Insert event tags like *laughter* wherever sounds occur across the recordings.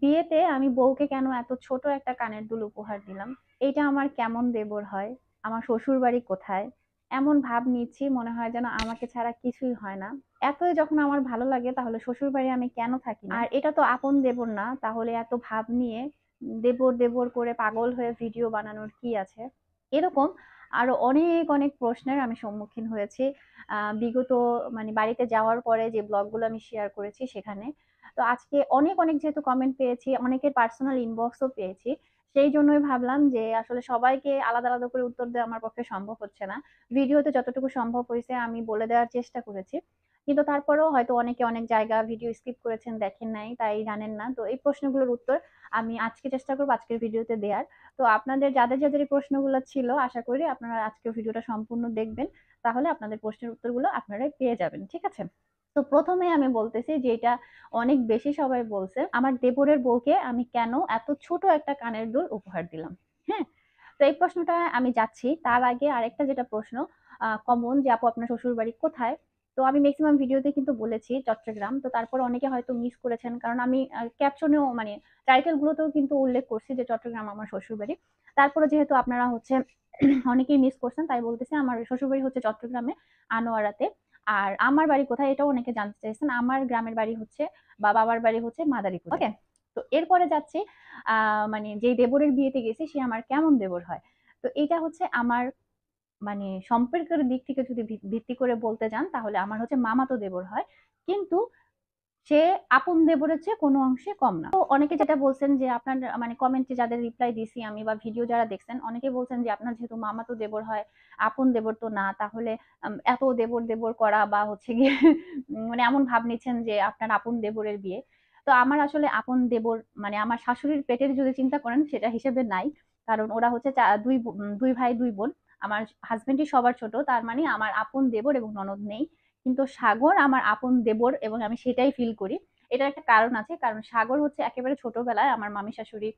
বিয়েতে আমি বউকে কেন এত ছোট একটা কানের দুল উপহার দিলাম? এইটা আমার কেমন দেবর হয়? আমার শ্বশুর বাড়ি কোথায়? এমন ভাব নিচ্ছি, মনে হয় যেন আমাকে ছাড়া কিছুই হয় না। এতই যখন আমার ভালো লাগে, তাহলে শ্বশুর বাড়ি আমি কেন থাকি? আর এটা তো আপন দেবর না, তাহলে এত ভাব নিয়ে দেবর দেবর করে পাগল হয়ে ভিডিও বানানোর কি আছে? এরকম আরও অনেক অনেক প্রশ্নের আমি সম্মুখীন হয়েছি। বিগত মানে বাড়িতে যাওয়ার পরে যে ব্লগগুলো আমি শেয়ার করেছি সেখানে। তো আজকে অনেক অনেক যেহেতু কমেন্ট পেয়েছি, অনেকের পার্সোনাল ইনবক্সও পেয়েছি, সেই জন্যই ভাবলাম যে আসলে সবাইকে আলাদা আলাদা করে উত্তর দেওয়া আমার পক্ষে সম্ভব হচ্ছে না। ভিডিওতে যতটুকু সম্ভব হয়েছে আমি বলে দেওয়ার চেষ্টা করেছি। কিন্তু তারপরেও হয়তো অনেকে অনেক জায়গা ভিডিও স্কিপ করেছেন, দেখেন নাই, তাই জানেন না। তো এই প্রশ্নগুলোর উত্তর আমি আজকে চেষ্টা করব আজকের ভিডিওতে দেওয়ার তো আপনাদের যাদের যাদের এই প্রশ্নগুলো ছিল, আশা করি আপনারা আজকের ভিডিওটা সম্পূর্ণ দেখবেন। তাহলে আপনাদের প্রশ্নের উত্তরগুলো আপনারাই পেয়ে যাবেন, ঠিক আছে? তো প্রথমে আমি বলতেছি যে এটা অনেক বেশি সবাই বলছে, আমার দেবরের বউকে আমি কেন এত ছোট একটা কানের দুল উপহার দিলাম? হ্যাঁ? তো এই প্রশ্নটা আমি যাচ্ছি। তার আগে আরেকটা যেটা প্রশ্ন কমন যে আপু আপনার শ্বশুর বাড়ি কোথায়? তো আমি ম্যাক্সিমাম ভিডিওতে কিন্তু বলেছি চট্টগ্রাম। তো তারপর অনেকে হয়তো মিস করেছেন, কারণ আমি ক্যাপশনেও মানে টাইটেলগুলোতেও কিন্তু উল্লেখ করছি যে চট্টগ্রাম আমার শ্বশুর বাড়ি তারপরে যেহেতু আপনারা হচ্ছে অনেকেই মিস করছেন, তাই বলতেছি আমার শ্বশুর বাড়ি হচ্ছে চট্টগ্রামে আনোয়ারাতে। আর আমার বাড়ি কোথায় এটাও অনেকে জানতে চাইছেন। আমার গ্রামের বাড়ি হচ্ছে বা বাবার বাড়ি হচ্ছে মাদারীপুর। ওকে। তো এরপরে যাচ্ছি মানে যেই দেবরের বিয়েতে গেছি সে আমার কেমন দেবর হয়? তো এটা হচ্ছে আমার মানে সম্পর্কের দিক থেকে যদি ভিত্তি করে বলতে যান তাহলে আমার হচ্ছে মামাতো দেবর হয়। কিন্তু সে আপন দেবরের চেয়ে কোনো অংশে কম না। তো অনেকে যেটা বলছেন যে আপনার মানে কমেন্টে যাদের রিপ্লাই দিছি আমি বা ভিডিও যারা দেখছেন, অনেকে বলছেন যে আপনার যেহেতু মামা তো দেবর হয়, আপন দেবর তো না, তাহলে এত দেবর দেবর করা বা হচ্ছে গিয়ে মানে এমন ভাব নিচ্ছেন যে আপনার আপন দেবরের বিয়ে। তো আমার আসলে আপন দেবর মানে আমার শাশুড়ির পেটের যদি চিন্তা করেন, সেটা হিসেবে নাই। কারণ ওরা হচ্ছে দুই দুই ভাই, দুই বোন। আমার হাজবেন্ডই সবার ছোট, তার মানে আমার আপন দেবর এবং ননদ নেই। কিন্তু সাগর আমার আপন দেবর এবং আমি সেটাই ফিল করি। এটার একটা কারণ আছে, কারণ সাগর হচ্ছে একেবারে ছোটবেলায় আমার মামি শাশুড়ি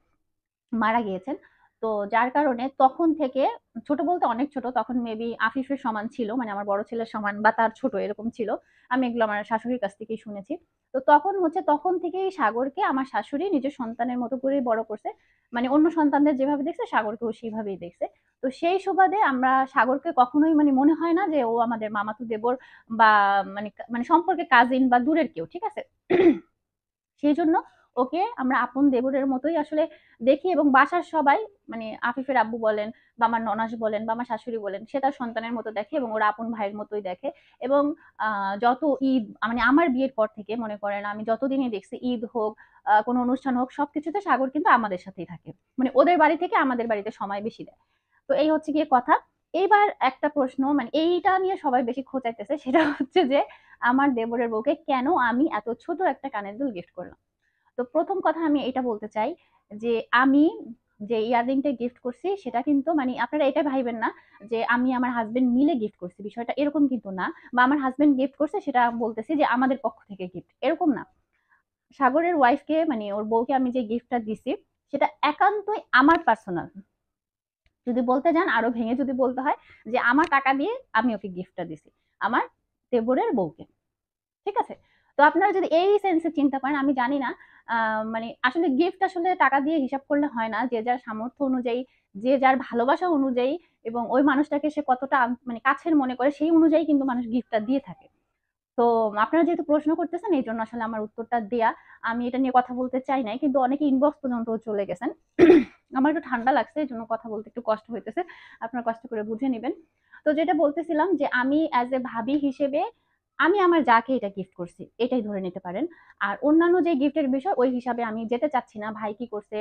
মারা গিয়েছেন। তো যার কারণে তখন থেকে, ছোট বলতে অনেক ছোট, তখন মেবি আফিফের সমান ছিল মানে আমার বড় ছেলের সমান বা তার ছোট এরকম ছিল, আমি এগুলো আমার শাশুড়ির কাছ থেকেই শুনেছি। তো তখন হচ্ছে, তখন থেকেই সাগরকে আমার শাশুড়ি নিজের সন্তানের মতো করেই বড় করছে। মানে অন্য সন্তানদের যেভাবে দেখছে সাগরকেও সেইভাবেই দেখছে। তো সেই সুবাদে আমরা সাগরকে কখনোই মানে মনে হয় না যে ও আমাদের মামাতু দেবর বা মানে মানে সম্পর্কে কাজিন বা দূরের কেউ, ঠিক আছে? সেই জন্য ওকে আমরা আপন দেবরের মতোই আসলে দেখি এবং বাসার সবাই মানে আফিফের আব্বু বলেন বা আমার ননাস বলেন বা আমার শাশুড়ি বলেন, সে তার সন্তানের মতো দেখে এবং ওরা আপন ভাইয়ের মতোই দেখে এবং যত ঈদ মানে আমার বিয়ের পর থেকে মনে করেন আমি যতদিনই দেখছি ঈদ হোক কোনো অনুষ্ঠান হোক, সবকিছুতে সাগর কিন্তু আমাদের সাথেই থাকে। মানে ওদের বাড়ি থেকে আমাদের বাড়িতে সময় বেশি দেয়। তো এই হচ্ছে গিয়ে কথা। এইবার একটা প্রশ্ন মানে এইটা নিয়ে সবাই বেশি খোঁচাইতেছে, সেটা হচ্ছে যে, আমার দেবরের বউকে কেন আমি এত ছোট একটা কানের দুল গিফট করলাম? তো প্রথম কথা আমি এটা বলতে চাই যে আমি যে ইয়াররিংটা গিফট করছি, সেটা কিন্তু মানে আপনারা এটা ভাইবেন না যে আমি আমার হাজবেন্ড মিলে গিফট করছি, বিষয়টা এরকম কিন্তু না। বা আমার হাজবেন্ড গিফট করছে, সেটা বলতেছি যে আমাদের পক্ষ থেকে গিফট এরকম না। সাগরের ওয়াইফকে মানে ওর বউকে আমি যে গিফটটা দিছি, সেটা একান্তই আমার পার্সোনাল যদি বলতে যান, আরও ভেঙে যদি বলতে হয় যে আমার টাকা দিয়ে আমি ওকে গিফটটা দিছি, আমার দেবরের বউকে। ঠিক আছে? তো আপনারা যদি এই সেন্সে চিন্তা করেন, আমি জানি না মানে আসলে গিফট আসলে টাকা দিয়ে হিসাব করলে হয় না, যে যার সামর্থ্য অনুযায়ী, যে যার ভালোবাসা অনুযায়ী এবং ওই মানুষটাকে সে কতটা মানে কাছের মনে করে, সেই অনুযায়ী কিন্তু মানুষ গিফটটা দিয়ে থাকে। তো আপনারা যেহেতু প্রশ্ন করতেছেন, এই জন্য আসলে আমার উত্তরটা দেয়া। আমি এটা নিয়ে কথা বলতে চাই নাই, কিন্তু অনেকে ইনবক্স পর্যন্ত চলে গেছেন। *clears throat* আমার একটু ঠান্ডা লাগছে, এই জন্য কথা বলতে একটু কষ্ট হইতেছে। আপনারা কষ্ট করে বুঝে নেবেন। তো যেটা বলতেছিলাম যে আমি অ্যাজ এ ভাবি হিসেবে আমি আমার যাকে এটা গিফট করছি, এটাই ধরে নিতে পারেন। আর অন্যান্য যে গিফটের বিষয়, ওই হিসাবে আমি যেতে চাচ্ছি না, ভাই কি করছে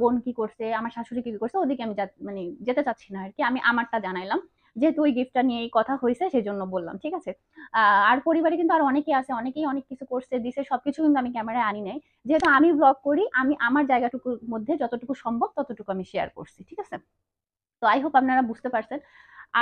বোন কি করছে, আমার শাশুড়ি কি করছে, ওদিকে আমি মানে যেতে চাচ্ছি না আর কি আমি আমারটা জানাইলাম। যেহেতু ওই গিফটটা নিয়ে এই কথা হয়েছে সেই জন্য বললাম, ঠিক আছে? আর পরিবারে কিন্তু আর অনেকেই আছে, অনেকেই অনেক কিছু করছে, দিছে, সবকিছু কিন্তু আমি ক্যামেরায় আনি নাই। যেহেতু আমি ব্লগ করি, আমি আমার জায়গাটুকুর মধ্যে যতটুকু সম্ভব ততটুকু আমি শেয়ার করছি, ঠিক আছে? তো আই হোপ আপনারা বুঝতে পারছেন।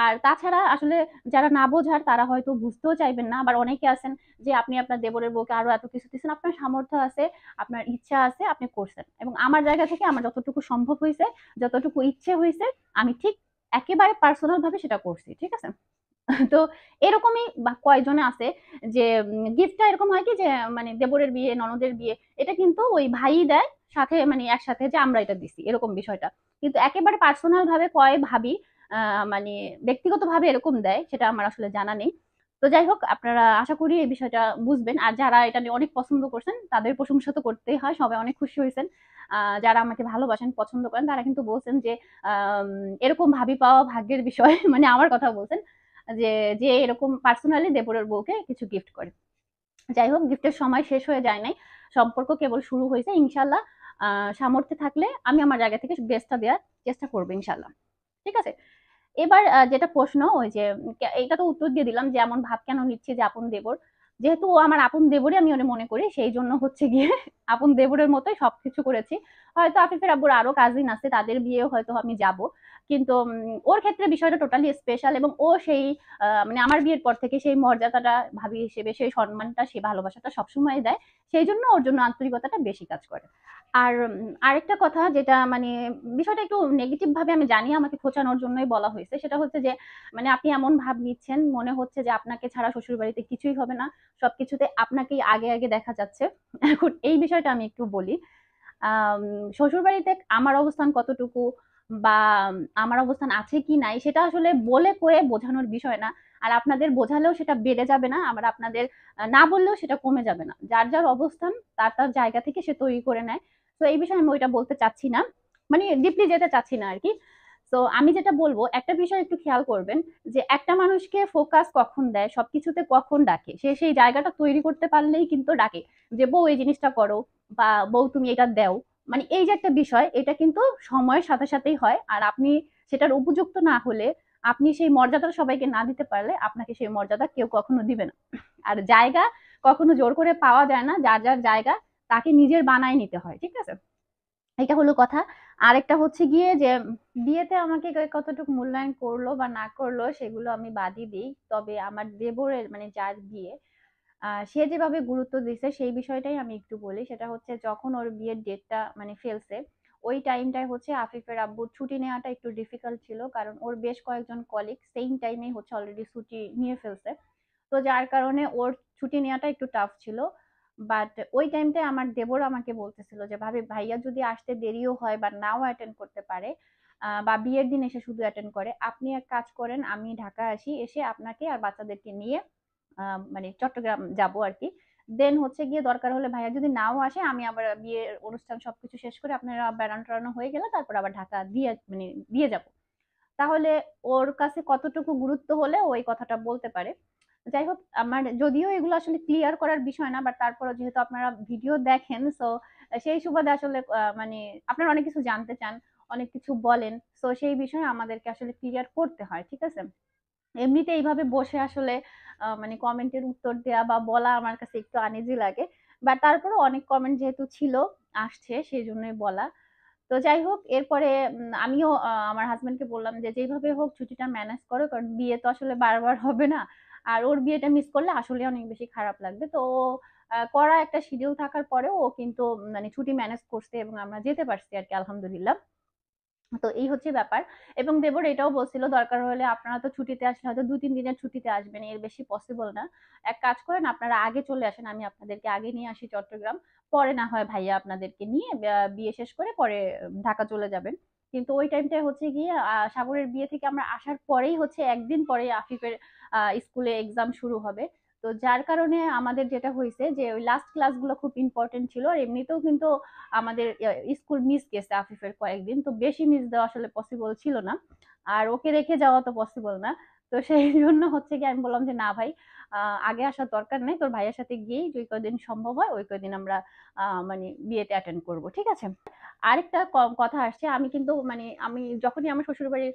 আর তাছাড়া আসলে যারা না বোঝার, তারা হয়তো বুঝতেও চাইবেন না। আবার অনেকে আছেন যে, আপনি আপনার দেবরের বউকে আরও এত কিছু দিচ্ছেন আপনার সামর্থ্য আছে, আপনার ইচ্ছা আছে, আপনি করছেন। এবং আমার জায়গা থেকে আমার যতটুকু সম্ভব হয়েছে, যতটুকু ইচ্ছে হয়েছে, আমি ঠিক একেবারে পার্সোনাল ভাবে সেটা করছি, ঠিক আছে? তো এরকমই বা কয়জনে আছে যে গিফটটা এরকম হয় কি যে মানে দেবরের বিয়ে, ননদের বিয়ে, এটা কিন্তু ওই ভাই দেয়, সাথে মানে একসাথে যে আমরা এটা দিছি, এরকম বিষয়টা। কিন্তু একেবারে পার্সোনাল ভাবে কয় ভাবি মানে ব্যক্তিগতভাবে এরকম দেয়, সেটা আমার আসলে জানা নেই। তো যাই হোক, আপনারা আশা করি এই বিষয়টা বুঝবেন। আর যারা এটা নিয়ে অনেক পছন্দ করছেন, তাদের প্রশংসা তো করতেই হয়, সবাই অনেক খুশি হয়েছেন। যারা আমাকে ভালোবাসেন, পছন্দ করেন, তারা কিন্তু বলছেন যে এরকম ভাবি পাওয়া ভাগ্যের বিষয় *laughs* মানে আমার কথা বলছেন, যে যে এরকম পার্সোনালি দেবরের বউকে কিছু গিফট করে। যাই হোক গিফটের সময় শেষ হয়ে যায় নাই। সম্পর্ক কেবল শুরু হয়েছে ইনশাল্লাহ সামর্থ্যে থাকলে আমি আমার জায়গা থেকে বেস্টটা দেওয়ার চেষ্টা করব ইনশাল্লাহ ঠিক আছে? এবার যেটা প্রশ্ন, ওই যে এটা তো উত্তর দিয়ে দিলাম যে, এমন ভাব কেন নিচ্ছে যে, আপন দেবর? যেহেতু আমার আপন দেবরই আমি মনে করি, সেই জন্য হচ্ছে গিয়ে, *laughs* আপন দেবরের মতোই সবকিছু করেছি। হয়তো আফিফের আব্বুর আরও কাজিন আছে, তাদের বিয়ে হয়তো আমি যাব। কিন্তু ওর ক্ষেত্রে বিষয়টা টোটালি স্পেশাল এবং ও সেই মানে আমার বিয়ের পর থেকে সেই মর্যাদাটা ভাবি হিসেবে, সেই সম্মানটা, সেই ভালোবাসাটা সবসময় দেয়। সেই জন্য ওর জন্য আন্তরিকতাটা বেশি কাজ করে। আর আরেকটা কথা যেটা মানে বিষয়টা একটু নেগেটিভ ভাবে আমি জানি, আমাকে খোঁচানোর জন্যই বলা হয়েছে, সেটা হচ্ছে যে মানে আপনি এমন ভাব নিচ্ছেন, মনে হচ্ছে যে আপনাকে ছাড়া শ্বশুর বাড়িতে কিছুই হবে না, সবকিছুতে আপনাকেই আগে আগে দেখা যাচ্ছে। এখন এই বিষয়টা আমি একটু বলি শ্বশুর বাড়িতে আমার অবস্থান কতটুকু বা আমার অবস্থান আছে কি নাই, সেটা আসলে বলে কয়ে বোঝানোর বিষয় না। আর আপনাদের বোঝালেও সেটা বেড়ে যাবে না আমার আপনাদের না বললেও সেটা কমে যাবে না। যার যার অবস্থান, তার তার জায়গা থেকে সে তৈরি করে নেয়। তো এই বিষয়ে আমি ওইটা বলতে চাচ্ছি না। মানে ডিপলি যেতে চাচ্ছি না আর কি। তো আমি যেটা বলব, একটা বিষয় একটু খেয়াল করবেন যে একটা মানুষকে ফোকাস কখন দেয়, সবকিছুতে কখন ডাকে? সে সেই জায়গাটা তৈরি করতে পারলেই কিন্তু ডাকে। যে বউ, এই জিনিসটা করো বা বউ, তুমি এটা দেও। মানে এই যে একটা বিষয়, এটা কিন্তু সময়ের সাথে সাথেই হয়। আর আপনি সেটার উপযুক্ত না হলে, আপনি সেই মর্যাদাটা সবাইকে না দিতে পারলে, আপনাকে সেই মর্যাদা কেউ কখনো দিবে না। আর জায়গা কখনো জোর করে পাওয়া যায় না, যার যার জায়গা তাকে নিজের বানায় নিতে হয়, ঠিক আছে? এটা হলো কথা। আরেকটা হচ্ছে গিয়ে যে, বিয়েতে আমাকে কতটুকু মূল্যায়ন করল বা না করল সেগুলো আমি বাদই দিই। তবে আমার দেবরের মানে যার বিয়ে সে যেভাবে গুরুত্ব দিছে সেই বিষয়টাই আমি একটু বলি। সেটা হচ্ছে যখন ওর বিয়ের ডেটটা মানে ফেলছে ওই টাইমটায় হচ্ছে আফিফের আব্বুর ছুটি নেওয়াটা একটু ডিফিকাল্ট ছিল। কারণ ওর বেশ কয়েকজন কলিগ সেম টাইমেই হচ্ছে অলরেডি ছুটি নিয়ে ফেলছে তো যার কারণে ওর ছুটি নেওয়াটা একটু টাফ ছিল। বাট ওই টাইমটায় আমার দেবর আমাকে বলতেছিল যে, ভাবি, ভাইয়া যদি আসতে দেরিও হয় বা নাও অ্যাটেন্ড করতে পারে বা বিয়ের দিন এসে শুধু অ্যাটেন্ড করে, আপনি এক কাজ করেন, আমি ঢাকা আসি, এসে আপনাকে আর বাচ্চাদেরকে নিয়ে মানে চট্টগ্রাম যাব আর কি দেন হচ্ছে গিয়ে দরকার হলে ভাইয়া যদি নাও আসে, আমি আবার বিয়ের অনুষ্ঠান সবকিছু শেষ করে আপনারা বেড়ানো টেড়ানো হয়ে গেলে তারপর আবার ঢাকা দিয়ে মানে দিয়ে যাব। তাহলে ওর কাছে কতটুকু গুরুত্ব হলে ওই কথাটা বলতে পারে। যাই হোক আমার যদিও এগুলো আসলে ক্লিয়ার করার বিষয় না বাট তারপরও যেহেতু আপনারা ভিডিও দেখেন সো সেই সুবাদে আসলে মানে আপনারা অনেক কিছু জানতে চান, অনেক কিছু বলেন সো সেই বিষয়ে আমাদেরকে আসলে ক্লিয়ার করতে হয়, ঠিক আছে? এমনিতে এইভাবে বসে আসলে মানে কমেন্টের উত্তর দেওয়া বা বলা আমার কাছে একটু আনইজি লাগে বাট তারপরে অনেক কমেন্ট যেহেতু ছিল, আসছে সেই জন্যই বলা। তো যাই হোক এরপরে আমিও আমার হাজবেন্ডকে বললাম যে যেভাবে হোক ছুটিটা ম্যানেজ করো, কারণ বিয়ে তো আসলে বারবার হবে না আর ওর বিয়েটা মিস করলে আসলে অনেক বেশি খারাপ লাগবে। তো কড়া একটা শিডিউল থাকার পরেও ও কিন্তু মানে ছুটি ম্যানেজ করছে এবং আমরা যেতে পারছি আর কি, আলহামদুলিল্লাহ। তো এই হচ্ছে ব্যাপার। এবং দেবর এটাও বলছিল, দরকার হলে আপনারা তো ছুটিতে আসলে হয়তো দু তিন দিনের ছুটিতে আসবেন, এর বেশি পসিবল না। এক কাজ করেন, আপনারা আগে চলে আসেন, আমি আপনাদেরকে আগে নিয়ে আসি চট্টগ্রাম। পরে না হয় ভাইয়া আপনাদেরকে নিয়ে বিয়ে শেষ করে পরে ঢাকা চলে যাবেন। কিন্তু ওই টাইমটা হচ্ছে গিয়ে সাগরের বিয়ে থেকে আমরা আসার পরেই হচ্ছে একদিন পরে আফিফের স্কুলে এক্সাম শুরু হবে। তো যার কারণে আমাদের যেটা হয়েছে যে, ওই লাস্ট ক্লাসগুলো খুব ইম্পর্টেন্ট ছিল আর এমনিতেও কিন্তু আমাদের স্কুল মিস গেছে আফিফের কয়েকদিন। তো বেশি মিস দেওয়া আসলে পসিবল ছিল না। আর ওকে রেখে যাওয়া তো পসিবল না। তো সেই জন্য হচ্ছে কি আমি বললাম যে, না ভাই আগে আসার দরকার নেই, তোর ভাইয়ের সাথে গিয়েই যে কদিন সম্ভব হয়, ওই কদিন আমরা মানে বিয়েতে অ্যাটেন্ড করব, ঠিক আছে? আরেকটা কথা আসছে, আমি কিন্তু মানে আমি যখনই আমার শ্বশুরবাড়ির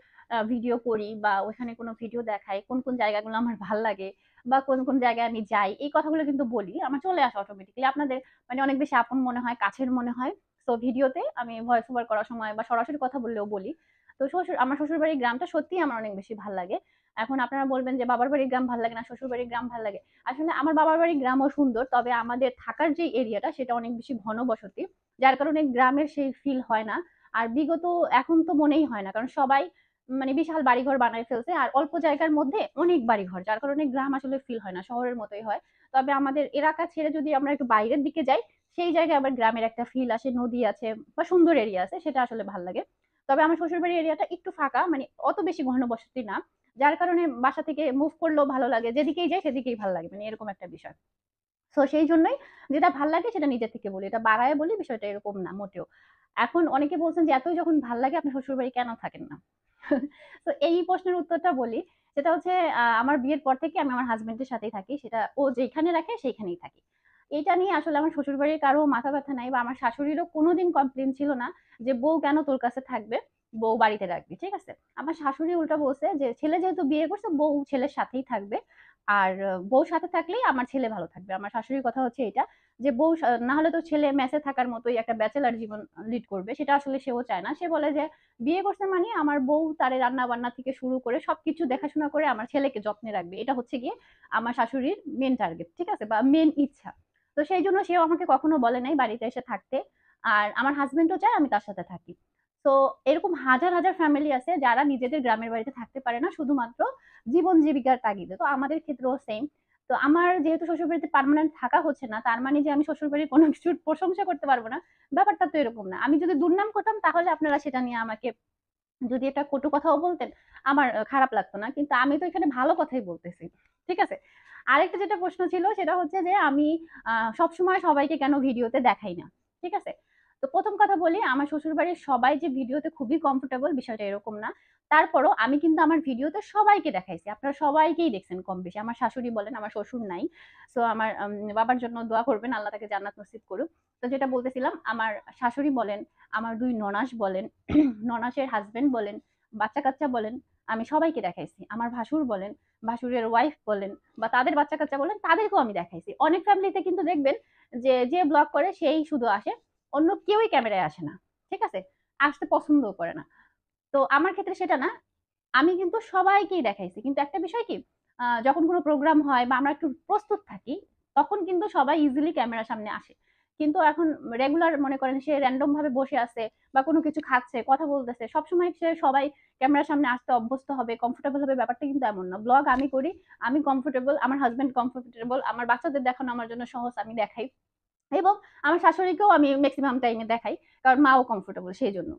ভিডিও করি বা ওইখানে কোনো ভিডিও দেখাই, কোন কোন জায়গাগুলো আমার ভালো লাগে বা কোন কোন জায়গায় আমি যাই, এই কথাগুলো কিন্তু বলি, আমার চলে আসে অটোমেটিকলি আপনাদের মানে অনেক বেশি আপন মনে হয়, কাছের মনে হয়। তো ভিডিওতে আমি ভয়েস ওভার করার সময় বা সরাসরি কথা বললেও বলি। তো শ্বশুর, আমার শ্বশুর বাড়ির গ্রামটা সত্যিই আমার অনেক বেশি ভালো লাগে। এখন আপনারা বলবেন যে বাবার বাড়ির গ্রাম ভালো লাগে না, শ্বশুর বাড়ির গ্রাম ভালো লাগে। আসলে আমার বাবার বাড়ির গ্রামও সুন্দর, তবে আমাদের থাকার যে এরিয়াটা সেটা অনেক বেশি ঘনবসতি যার কারণে গ্রামের সেই ফিল হয় না। আর বিগত, এখন তো মনেই হয় না, কারণ সবাই মানে বিশাল বাড়িঘর বানায় ফেলছে, আর অল্প জায়গার মধ্যে অনেক বাড়িঘর, যার কারণে গ্রাম আসলে ফিল হয় না, শহরের মতোই হয়। তবে আমাদের এলাকা ছেড়ে যদি আমরা একটু বাইরের দিকে যাই, সেই জায়গায় আবার গ্রামের একটা ফিল আসে, নদী আছে বা সুন্দর এরিয়া আছে, সেটা আসলে ভালো লাগে। তবে আমার শ্বশুরবাড়ির এরিয়াটা একটু ফাঁকা মানে অত বেশি ঘনবসতি না। যার কারণে বাসা থেকে মুভ করলেও ভালো লাগে, যেদিকেই যায় সেদিকেই ভালো লাগে মানে এরকম একটা বিষয়। তো সেই জন্যই যেটা ভালো লাগে সেটা নিজের থেকে বলি, এটা বাড়ায় বলি বিষয়টা এরকম না, মোটেও। এখন অনেকে বলছেন যে, এতই যখন ভালো লাগে আপনি শ্বশুরবাড়ি কেন থাকেন না? *laughs* তো এই প্রশ্নের উত্তরটা বলি, সেটা হচ্ছে আমার বিয়ের পর থেকে আমি আমার হাজবেন্ডের সাথেই থাকি, সেটা ও যেখানে রাখে সেইখানেই থাকি। এটা নিয়ে আসলে আমার শ্বশুরবাড়ির কারও মাথা ব্যথা নাই বা আমার শাশুড়িরও কোনোদিন কমপ্লেন ছিল না যে বউ কেন তোর কাছে থাকবে? বউ বাড়িতে রাখবি, ঠিক আছে? আমার শাশুড়ি উল্টা বলছে যে, ছেলে যেহেতু বিয়ে করছে, বউ ছেলের সাথেই থাকবে। আর বউ সাথে থাকলেই আমার ছেলে ভালো থাকবে। আমার শাশুড়ির কথা হচ্ছে এটা, যে বউ না হলে তো ছেলে মেসে থাকার মতোই একটা ব্যাচেলার জীবন লিড করবে, সেটা আসলে সেও চায় না। সে বলে যে, বিয়ে করছে মানে আমার বউ তার রান্না বান্না থেকে শুরু করে সবকিছু দেখাশোনা করে আমার ছেলেকে যত্নে রাখবে। এটা হচ্ছে গিয়ে আমার শাশুড়ির মেন টার্গেট ঠিক আছে? বা মেন ইচ্ছা। তো সেই জন্য সেও আমাকে কখনো বলে নাই বাড়িতে এসে থাকতে। আর আমার হাজবেন্ডও চায় আমি তার সাথে থাকি। তো এরকম হাজার হাজার ফ্যামিলি আছে যারা নিজেদের গ্রামের বাড়িতে থাকতে পারে না, শুধুমাত্র জীবন জীবিকার তাগিদে। তো আমাদের ক্ষেত্রেও সেম তো আমার যেহেতু শ্বশুরবাড়িতে পার্মানেন্ট থাকা হচ্ছে না, তার মানে যে আমি শ্বশুরবাড়ির কোনো কিছুর প্রশংসা করতে পারব না, ব্যাপারটা তো এরকম না। আমি যদি দুর্নাম করতাম, তাহলে আপনারা সেটা নিয়ে আমাকে যদি এটা কটু কথাও বলতেন, আমার খারাপ লাগতো না। কিন্তু আমি তো এখানে ভালো কথাই বলতেছি। ঠিক আছে? আরেকটা যেটা প্রশ্ন ছিল সেটা হচ্ছে যে আমি সবসময় সবাইকে কেন ভিডিওতে দেখাই না? ঠিক আছে? তো প্রথম কথা বলি, আমার শ্বশুরবাড়ির সবাই যে ভিডিওতে খুবই কমফোর্টেবল বিষয়টা এরকম না। তারপরও আমি কিন্তু আমার ভিডিওতে সবাইকে দেখাইছি। আপনারা সবাইকেই দেখছেন কম বেশি আমার শাশুড়ি বলেন, আমার শ্বশুর নাই। সো আমার বাবার জন্য দোয়া করবেন, আল্লাহ তাকে জান্নাত নসিব করুক। তো যেটা বলতেছিলাম, আমার শাশুড়ি বলেন, আমার দুই ননাস বলেন, *clears throat* ননাসের হাজবেন্ড বলেন বাচ্চা কাচ্চা বলেন আমি সবাইকে দেখাইছি। আমার ভাসুর বলেন, ভাসুরের ওয়াইফ বলেন বা তাদের বাচ্চা কাচ্চা বলেন, তাদেরকেও আমি দেখাইছি। অনেক ফ্যামিলিতে কিন্তু দেখবেন যে যে ব্লগ করে সেই শুধু আসে, অন্য কেউই ক্যামেরায় আসে না, ঠিক আছে? আসতে পছন্দও করে না। তো আমার ক্ষেত্রে সেটা না, আমি কিন্তু সবাইকেই দেখাইছি। কিন্তু একটা বিষয় কি যখন কোনো প্রোগ্রাম হয় বা আমরা একটু প্রস্তুত থাকি, তখন কিন্তু সবাই ইজিলি ক্যামেরার সামনে আসে। কিন্তু এখন রেগুলার মনে করেন সে র্যান্ডম ভাবে বসে আছে বা কোনো কিছু খাচ্ছে, কথা বলতেছে, সবসময় সে সবাই ক্যামেরার সামনে আসতে অভ্যস্ত হবে কমফোর্টেবল হবে, ব্যাপারটা কিন্তু এমন না। ব্লগ আমি করি, আমি কমফোর্টেবল আমার হাজব্যান্ড কমফোর্টেবল আমার বাচ্চাদের দেখানো আমার জন্য সহজ আমি দেখাই এবং আমার শাশুড়িকেও আমি ম্যাক্সিমাম টাইমে দেখাই, কারণ মাও কমফোর্টেবল সেই জন্য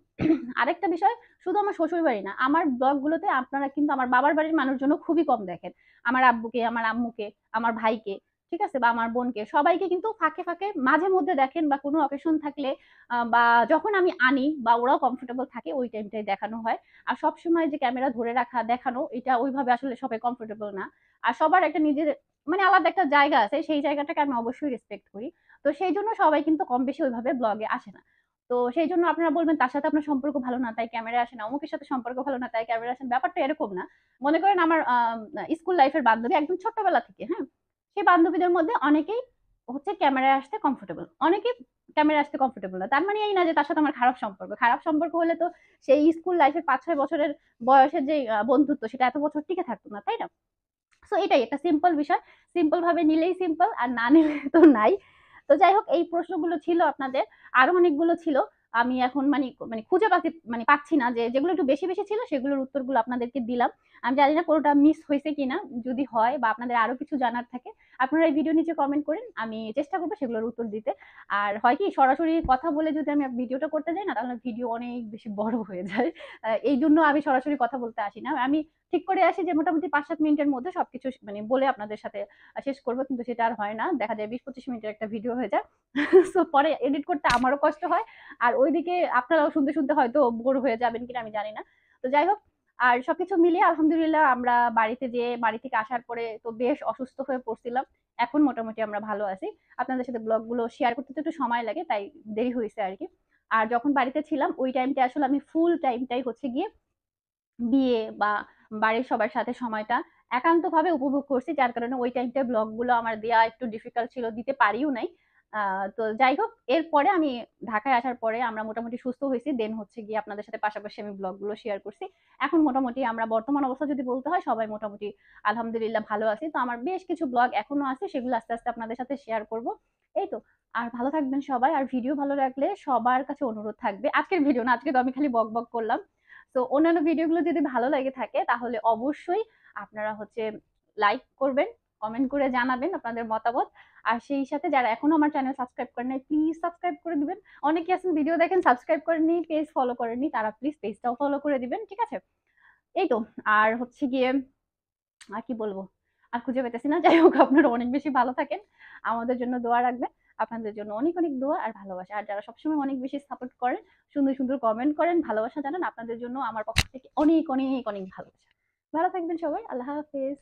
আরেকটা বিষয়, শুধু আমার শ্বশুর বাড়ি না, আমার ব্লগগুলোতে আপনারা কিন্তু আমার বাবার বাড়ির মানুষজন খুবই কম দেখেন। আমার আব্বুকে, আমার আম্মুকে, আমার ভাইকে ঠিক আছে? বা আমার বোনকে। সবাইকে কিন্তু ফাঁকে ফাঁকে মাঝে মধ্যে দেখেন বা কোনো অকেশন থাকলে বা যখন আমি আনি বা ওরাও কমফোর্টেবল থাকে, ওই টাইমটাই দেখানো হয়। আর সব সময় যে ক্যামেরা ধরে রাখা, দেখানো, এটা ওইভাবে আসলে সবাই কমফোর্টেবল না। আর সবার একটা নিজের মানে আলাদা একটা জায়গা আছে, সেই জায়গাটাকে আমি অবশ্যই রেসপেক্ট করি। তো সেই জন্য সবাই কিন্তু কম বেশি ওইভাবে ব্লগে আসে না। তো সেই জন্য আপনারা বলবেন, তার সাথে আপনার সম্পর্ক ভালো না, তাই ক্যামেরা আসে না। অমুকের সাথে সম্পর্ক ভালো না, তাই ক্যামেরা আসেন ব্যাপারটা এরকম না। মনে করেন আমার স্কুল লাইফের বান্ধবী একদম ছোট্টবেলা থেকে হ্যাঁ? সেই বান্ধবীদের মধ্যে অনেকেই হচ্ছে ক্যামেরায় আসতে কমফোর্টেবল অনেকেই ক্যামেরা আসতে কমফোর্টেবল না। তার মানে এই না যে তার সাথে আমার খারাপ সম্পর্ক। খারাপ সম্পর্ক হলে তো সেই স্কুল লাইফের পাঁচ ছয় বছরের বয়সের যে বন্ধুত্ব সেটা এত বছর টিকে থাকতো না, তাই না? সো এটাই একটা সিম্পল বিষয়। সিম্পল ভাবে নিলেই সিম্পল আর না নিলে তো নাই। তো যাই হোক, এই প্রশ্নগুলো ছিল আপনাদের। আরও অনেকগুলো ছিল। আমি এখন মানে মানে খুঁজে পাচ্ছি মানে পাচ্ছি না যে যেগুলো একটু বেশি বেশি ছিল সেগুলোর উত্তরগুলো আপনাদেরকে দিলাম। আমি জানি না কোনোটা মিস হয়েছে কিনা, যদি হয় বা আপনাদের আরও কিছু জানার থাকে, আপনারা এই ভিডিও নিচে কমেন্ট করেন, আমি চেষ্টা করব সেগুলোর উত্তর দিতে। আর হয় কি, সরাসরি কথা বলে যদি আমি ভিডিওটা করতে যাই না, তাহলে ভিডিও অনেক বেশি বড় হয়ে যায়। এই জন্য আমি সরাসরি কথা বলতে আসি না। আমি ঠিক করে আসি যে মোটামুটি পাঁচ সাত মিনিটের মধ্যে সবকিছু মানে বলে আপনাদের সাথে শেষ করব। কিন্তু সেটা আর হয় না। দেখা যায় বিশ পঁচিশ মিনিটের একটা ভিডিও হয়ে যায়। *laughs* সো পরে এডিট করতে আমারও কষ্ট হয়। আর ওইদিকে আপনারাও শুনতে শুনতে হয়তো বোর হয়ে যাবেন কিনা আমি জানি না। তো যাই হোক, আর সবকিছু মিলিয়ে আলহামদুলিল্লাহ আমরা বাড়িতে যে বাড়ি থেকে আসার পরে তো বেশ অসুস্থ হয়ে পড়ছিলাম। এখন মোটামুটি আমরা ভালো আছি। আপনাদের সাথে ব্লগগুলো শেয়ার করতে তো একটু সময় লাগে, তাই দেরি হয়েছে আর কি। আর যখন বাড়িতে ছিলাম, ওই টাইমটা আসলে আমি ফুল টাইমটাই হচ্ছে গিয়ে বিয়ে বা বাড়ির সবার সাথে সময়টা একান্তভাবে উপভোগ করছি, যার কারণে ওই টাইমটা ব্লগগুলো আমার দেওয়া একটু ডিফিকাল্ট ছিল, দিতে পারিও নাই। তো যাই হোক, এরপরে আমি ঢাকায় আসার পরে আমরা মোটামুটি সুস্থ হয়েছি। দেন হচ্ছে গিয়ে আপনাদের সাথে পাশাপাশি আমি ব্লগগুলো শেয়ার করছি। এখন মোটামুটি আমরা বর্তমান অবস্থা যদি বলতে হয়, সবাই মোটামুটি আলহামদুলিল্লাহ ভালো আছি। তো আমার বেশ কিছু ব্লগ এখনও আছে, সেগুলো আস্তে আস্তে আপনাদের সাথে শেয়ার করব। এই তো, আর ভালো থাকবেন সবাই। আর ভিডিও ভালো লাগলে সবার কাছে অনুরোধ থাকবে। আজকের ভিডিও না, আজকে তো আমি খালি বক বক করলাম। তো অন্যান্য ভিডিওগুলো যদি ভালো লাগে থাকে, তাহলে অবশ্যই আপনারা হচ্ছে লাইক করবেন কমেন্ট করে জানাবেন আপনাদের মতামত। আর সেই সাথে যারা এখনও আমার চ্যানেল সাবস্ক্রাইব করেন নাই প্লিজ সাবস্ক্রাইব করে দিবেন। অনেকে আছেন ভিডিও দেখেন সাবস্ক্রাইব করেননি পেজ ফলো করেননি তারা প্লিজ পেজটাও ফলো করে দিবেন, ঠিক আছে? এই তো, আর হচ্ছে গিয়ে, আর কি বলব? আর খুঁজে পেতেছি না, যাই হোক, আপনারা অনেক বেশি ভালো থাকেন। আমাদের জন্য দোয়া রাখবেন। আপনাদের জন্য অনেক অনেক দোয়া আর ভালোবাসা। আর যারা সবসময় অনেক বেশি সাপোর্ট করেন, সুন্দর সুন্দর কমেন্ট করেন, ভালোবাসা জানান, আপনাদের জন্য আমার পক্ষ থেকে অনেক অনেক অনেক ভালোবাসা। ভালো থাকবেন সবাই, আল্লাহ হাফেজ।